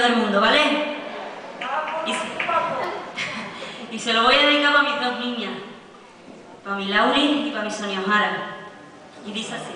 del mundo, ¿vale? Y se, y se lo voy a dedicar para mis dos niñas, para mi Lauri y para mi Sonia Ojara. Y dice así.